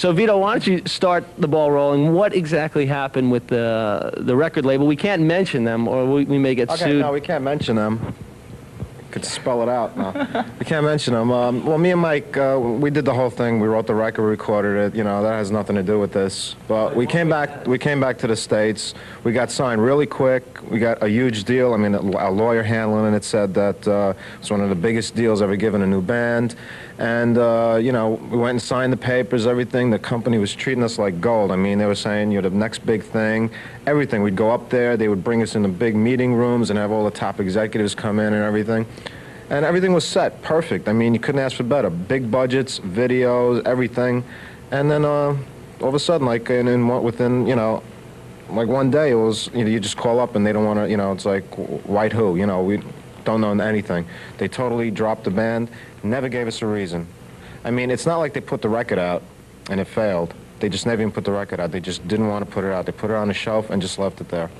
So Vito, why don't you start the ball rolling? What exactly happened with the the record label? We can't mention them, or we, we may get Okay, sued. no, we can't mention them. Could spell it out. We can't mention them. Um, well, me and Mike, uh, we did the whole thing. We wrote the record, we recorded it. You know, that has nothing to do with this. But we came back. We came back to the states. We got signed really quick. We got a huge deal. I mean, a lawyer handling it said that uh, it's one of the biggest deals ever given a new band. And uh, you know, we went and signed the papers, everything. The company was treating us like gold. I mean, they were saying you're the next big thing. Everything. We'd go up there. They would bring us into big meeting rooms and have all the top executives come in and everything. And everything was set, perfect. I mean, you couldn't ask for better. Big budgets, videos, everything. And then uh, all of a sudden, like in, in within, you know, like one day, it was you know you just call up and they don't want to, you know, it's like white who, you know, we don't know anything. They totally dropped the band, never gave us a reason. I mean, it's not like they put the record out and it failed. They just never even put the record out. They just didn't want to put it out. They put it on the shelf and just left it there.